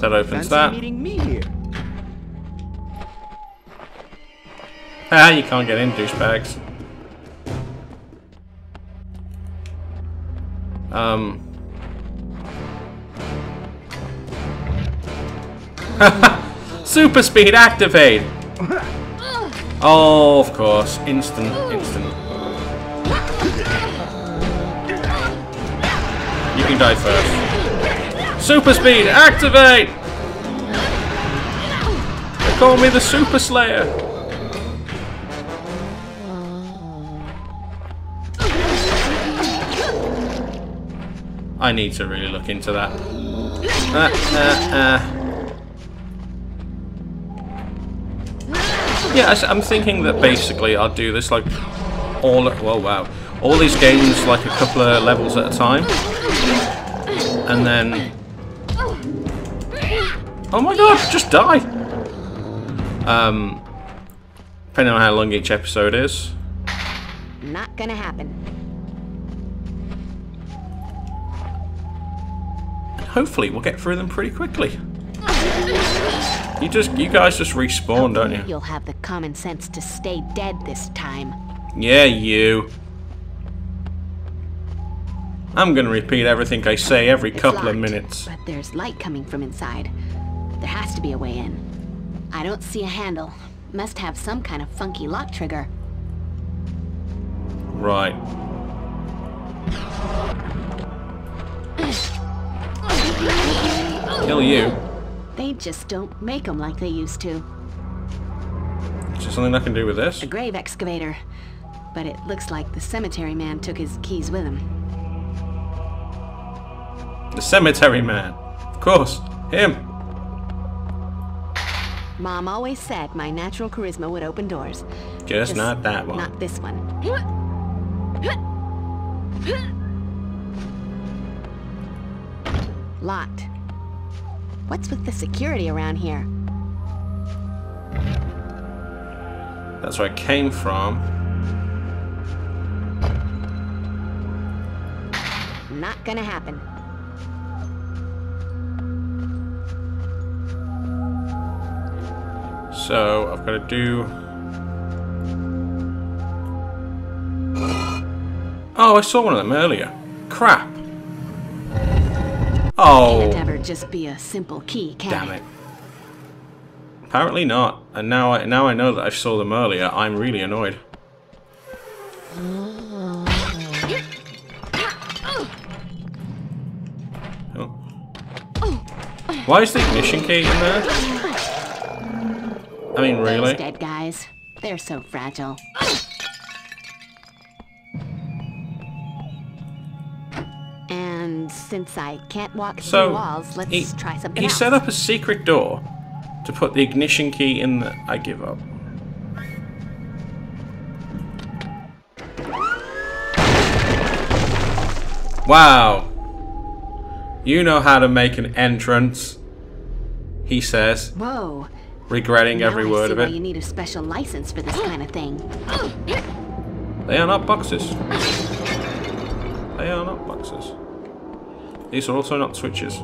[SPEAKER 1] That opens that.
[SPEAKER 3] meeting me here.
[SPEAKER 1] Ah, you can't get in, douchebags. Um. Super speed activate! Oh, of course. Instant, instant. You can die first. Super speed activate! They call me the Super Slayer. I need to really look into that. Uh, uh, uh. Yeah, I'm thinking that basically I'll do this like all. Well, wow, all these games like a couple of levels at a time, and then. Oh my god! Just die. Um, depending on how long each episode is.
[SPEAKER 2] Not gonna happen.
[SPEAKER 1] Hopefully, we'll get through them pretty quickly. You just, you guys just respawn, don't you?
[SPEAKER 2] You'll have the common sense to stay dead this time.
[SPEAKER 1] Yeah, you. I'm gonna repeat everything I say every
[SPEAKER 2] It's
[SPEAKER 1] couple of minutes.
[SPEAKER 2] But there's light coming from inside. There has to be a way in. I don't see a handle. Must have some kind of funky lock trigger.
[SPEAKER 1] Right. Kill you.
[SPEAKER 2] They just don't make them like they used to.
[SPEAKER 1] Is there something I can do with this?
[SPEAKER 2] A grave excavator. But it looks like the cemetery man took his keys with him.
[SPEAKER 1] The cemetery man. Of course. Him.
[SPEAKER 2] Mom always said my natural charisma would open doors.
[SPEAKER 1] Just not that one.
[SPEAKER 2] Not this one. Locked. What's with the security around here?
[SPEAKER 1] That's where I came from.
[SPEAKER 2] Not gonna happen.
[SPEAKER 1] So I've got to do. Oh, I saw one of them earlier. Crap. Oh,
[SPEAKER 2] Can't ever just be a simple key, can
[SPEAKER 1] damn it. Apparently not. And now I now I know that I saw them earlier. I'm really annoyed. Oh. Why is the ignition key in there? I mean, really?
[SPEAKER 2] Those
[SPEAKER 1] really?
[SPEAKER 2] dead guys. They're so fragile. Since I can't walk through
[SPEAKER 1] So
[SPEAKER 2] walls, let's
[SPEAKER 1] he,
[SPEAKER 2] try something
[SPEAKER 1] he
[SPEAKER 2] else.
[SPEAKER 1] set up a secret door to put the ignition key in the. I give up. Wow. You know how to make an entrance, he says,
[SPEAKER 2] Whoa.
[SPEAKER 1] regretting
[SPEAKER 2] now
[SPEAKER 1] every
[SPEAKER 2] I
[SPEAKER 1] word of it.
[SPEAKER 2] you need a special license for this kind of thing.
[SPEAKER 1] They are not boxes. They are not boxes. These are also not switches.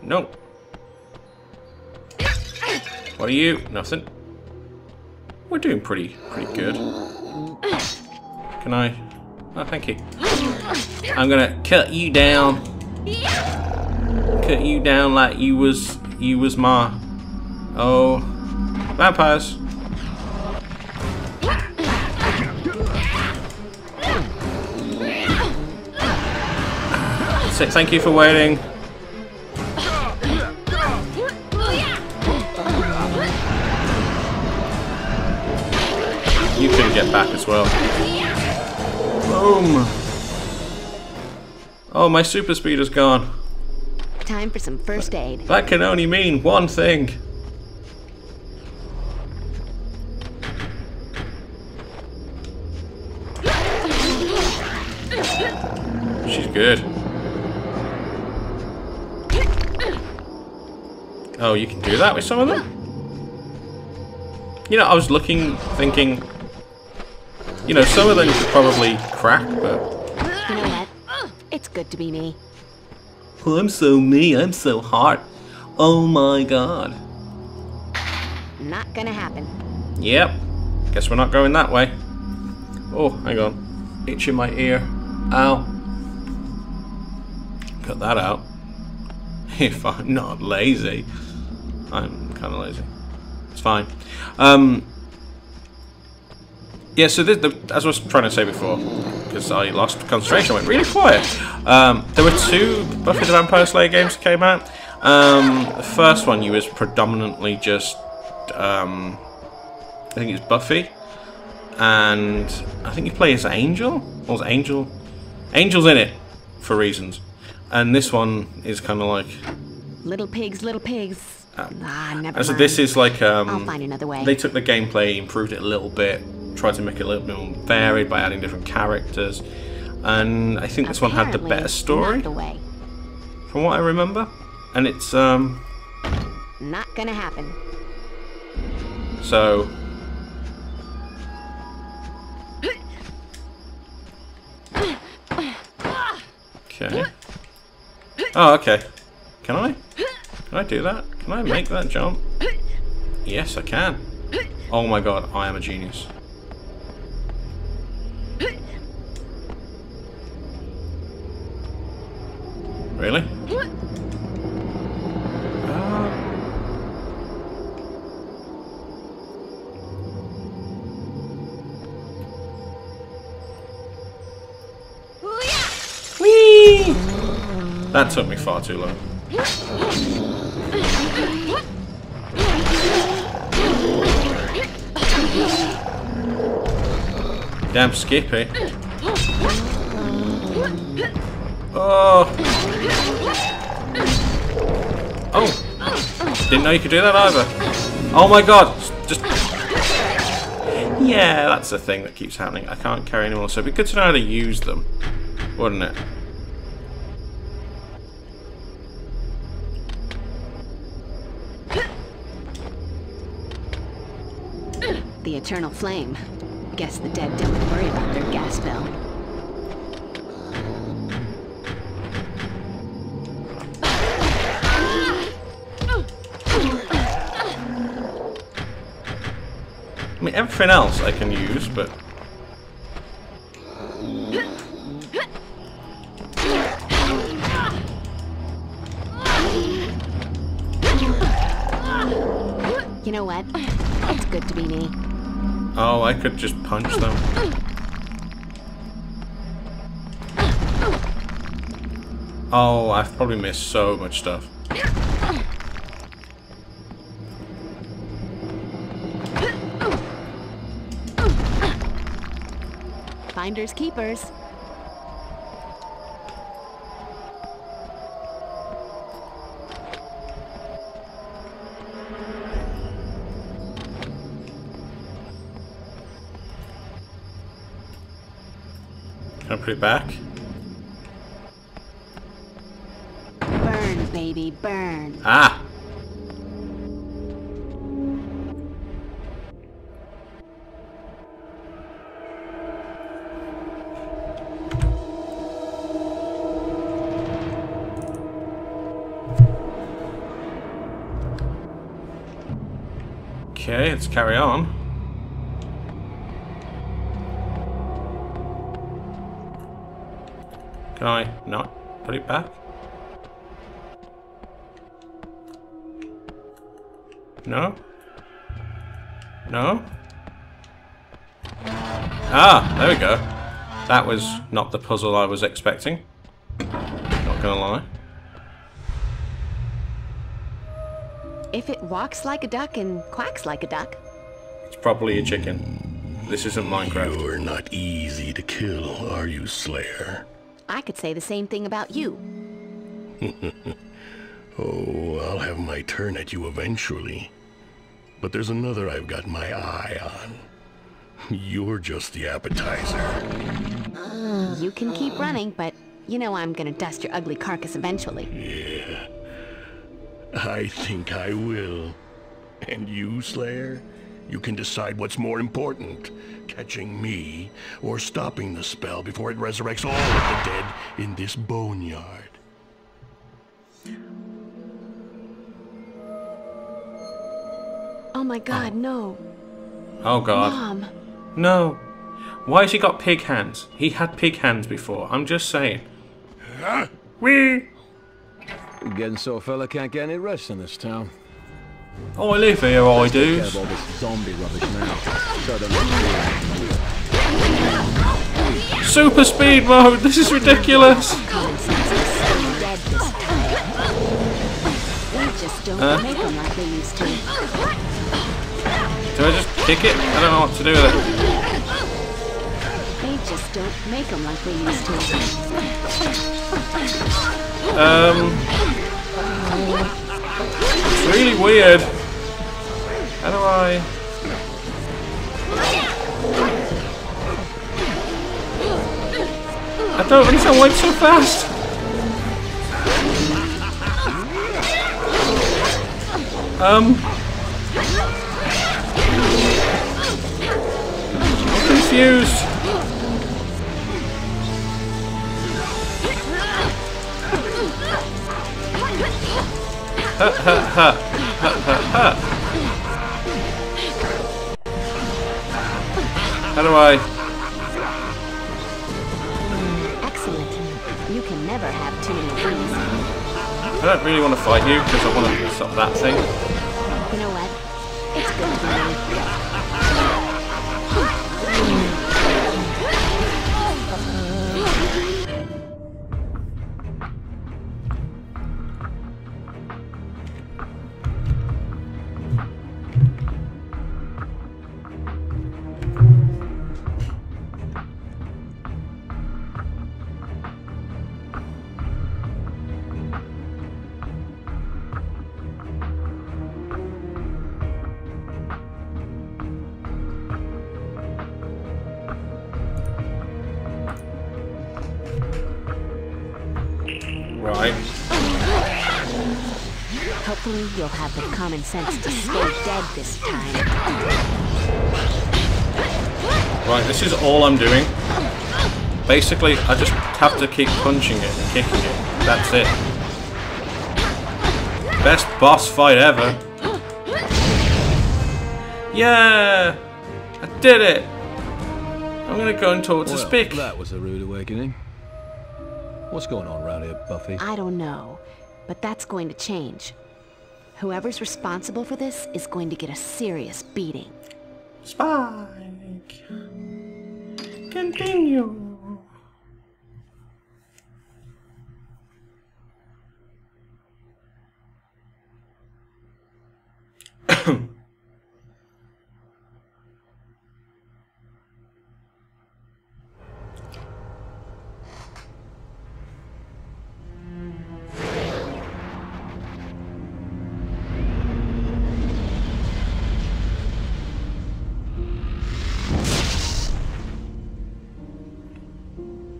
[SPEAKER 1] No. What are you? Nothing. We're doing pretty, pretty good. Can I? Oh, thank you. I'm gonna cut you down. Cut you down like you was, you was my. Oh, vampires. Say thank you for waiting. You can get back as well. Boom. Oh, my super speed is gone.
[SPEAKER 2] Time for some first aid.
[SPEAKER 1] That can only mean one thing. She's good. Oh, you can do that with some of them? You know, I was looking, thinking, you know, some of them could probably crack, but...
[SPEAKER 2] You know what? It's good to be me.
[SPEAKER 1] Oh, I'm so me, I'm so hot. Oh my god.
[SPEAKER 2] Not gonna happen.
[SPEAKER 1] Yep. Guess we're not going that way. Oh, hang on. Itch in my ear. Ow. Cut that out. If I'm not lazy. I'm kind of lazy. It's fine. Um, yeah, so this, the, as I was trying to say before, because I lost concentration, I went really quiet. Um, there were two Buffy the Vampire Slayer games that came out. Um, the first one, you was predominantly just, um, I think it's Buffy, and I think you play as Angel, or was Angel? Angel's in it for reasons, and this one is kind of like
[SPEAKER 2] Little pigs, little pigs. Never
[SPEAKER 1] And so this is like um,
[SPEAKER 2] I'll find another way.
[SPEAKER 1] They took the gameplay, improved it a little bit, tried to make it a little bit more varied by adding different characters, and I think this one had the better story from what I remember. And it's um
[SPEAKER 2] Not gonna happen.
[SPEAKER 1] so okay. Oh, okay. Can I? Can I do that? Can I make that jump? Yes, I can. Oh my god, I am a genius. Really? That took me far too long. Damn Skippy. Eh? Oh. Oh. Didn't know you could do that either. Oh my god. Just. Yeah, that's the thing that keeps happening. I can't carry anymore, so it'd be good to know how to use them, wouldn't it?
[SPEAKER 2] The eternal flame. Guess the dead don't worry about their gas bill.
[SPEAKER 1] I mean, everything else I can use, but... Oh, I could just punch them. Oh, I've probably missed so much stuff.
[SPEAKER 2] Finders keepers.
[SPEAKER 1] It back?
[SPEAKER 2] Burn, baby, burn.
[SPEAKER 1] Ah! Okay, let's carry on. Can I not put it back? No? No? Ah, there we go. That was not the puzzle I was expecting. Not gonna lie.
[SPEAKER 2] If it walks like a duck and quacks like a duck,
[SPEAKER 1] It's probably a chicken. This isn't Minecraft.
[SPEAKER 11] You're not easy to kill, are you, Slayer?
[SPEAKER 2] I could say the same thing about you.
[SPEAKER 11] oh, I'll have my turn at you eventually. But there's another I've got my eye on. You're just the appetizer.
[SPEAKER 2] You can keep running, but you know I'm gonna dust your ugly carcass eventually.
[SPEAKER 11] Yeah. I think I will. And you, Slayer? You can decide what's more important. Catching me, or stopping the spell before it resurrects all of the dead in this boneyard.
[SPEAKER 2] Oh my god, oh. no.
[SPEAKER 1] Oh god.
[SPEAKER 2] Mom.
[SPEAKER 1] No. Why has he got pig hands? He had pig hands before. I'm just saying. Wee!
[SPEAKER 8] Getting so a fella can't get any rest in this town.
[SPEAKER 1] Oh, I live here, I
[SPEAKER 8] Take care
[SPEAKER 1] do.
[SPEAKER 8] all this zombie rubbish now. So don't let
[SPEAKER 1] Super speed mode! This is ridiculous!
[SPEAKER 2] Common sense is so dead this time. They just don't
[SPEAKER 1] Huh?
[SPEAKER 2] make them like they used to.
[SPEAKER 1] Do I just kick it? I don't know what to do with it.
[SPEAKER 2] They just don't make them like they used to.
[SPEAKER 1] Um. It's really weird. How do I. I don't understand why it's so fast. Um. I'm confused. Ha ha ha. Ha ha ha. How do I?
[SPEAKER 2] Excellent. You can never have too many things.
[SPEAKER 1] I don't really want to fight you because I want to stop that thing.
[SPEAKER 2] Have the common sense to stay dead this time.
[SPEAKER 1] Right, this is all I'm doing. Basically, I just have to keep punching it and kicking it. That's it. Best boss fight ever. Yeah! I did it! I'm gonna go and talk to
[SPEAKER 8] Well,
[SPEAKER 1] Spike.
[SPEAKER 8] that was a rude awakening. What's going on around here, Buffy?
[SPEAKER 2] I don't know, but that's going to change. Whoever's responsible for this is going to get a serious beating.
[SPEAKER 1] Spike. Continue.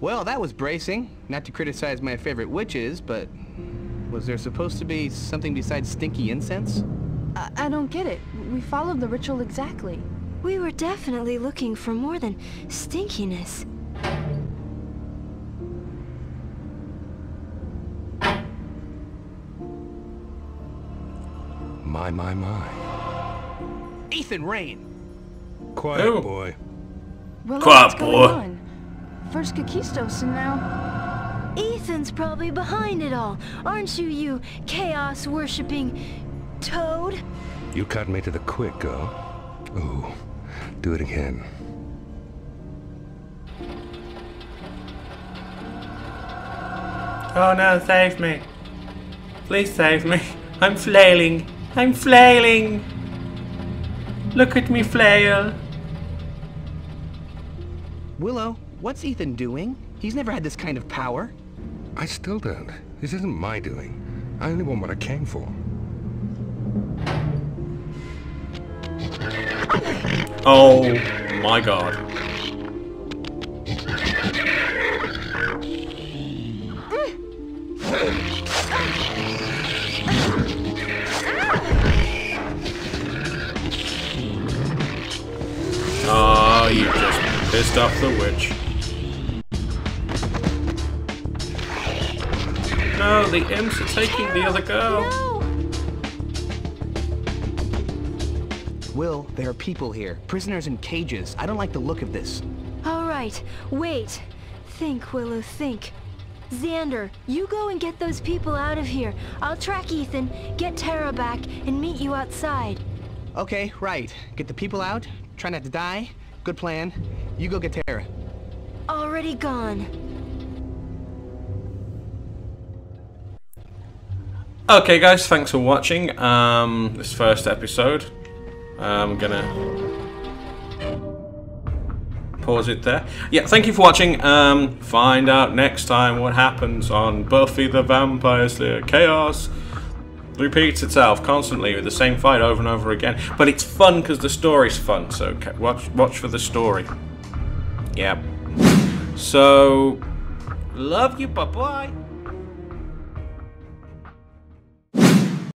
[SPEAKER 3] Well, that was bracing. Not to criticize my favorite witches, but was there supposed to be something besides stinky incense?
[SPEAKER 7] I, I don't get it. We followed the ritual exactly.
[SPEAKER 4] We were definitely looking for more than stinkiness.
[SPEAKER 11] My, my, my.
[SPEAKER 3] Ethan Rayne!
[SPEAKER 11] Quiet,
[SPEAKER 1] Ooh.
[SPEAKER 11] boy.
[SPEAKER 7] Willow,
[SPEAKER 1] Quiet,
[SPEAKER 7] what's going
[SPEAKER 1] boy.
[SPEAKER 7] On? First Kakistos and now...
[SPEAKER 4] Ethan's probably behind it all, aren't you, you chaos-worshipping toad?
[SPEAKER 11] You cut me to the quick, girl. Ooh, do it again.
[SPEAKER 1] Oh no, save me. Please save me. I'm flailing. I'm flailing. Look at me flail.
[SPEAKER 3] Willow, what's Ethan doing? He's never had this kind of power.
[SPEAKER 11] I still don't. This isn't my doing. I only want what I came for.
[SPEAKER 1] Oh my god. Ah, you just pissed off the witch. No, the imps are taking the other girl.
[SPEAKER 3] Will, there are people here. Prisoners in cages. I don't like the look of this.
[SPEAKER 4] All right, wait. Think, Willow, think. Xander, you go and get those people out of here. I'll track Ethan, get Tara back, and meet you outside.
[SPEAKER 3] Okay, right. Get the people out. Try not to die. Good plan. You go get Tara.
[SPEAKER 4] Already gone.
[SPEAKER 1] Okay, guys, thanks for watching um, this first episode. I'm gonna pause it there. Yeah, thank you for watching. Um, find out next time what happens on Buffy the Vampire Slayer. Chaos repeats itself constantly with the same fight over and over again, but it's fun because the story's fun. So watch, watch for the story. Yeah. So, love you. Bye bye.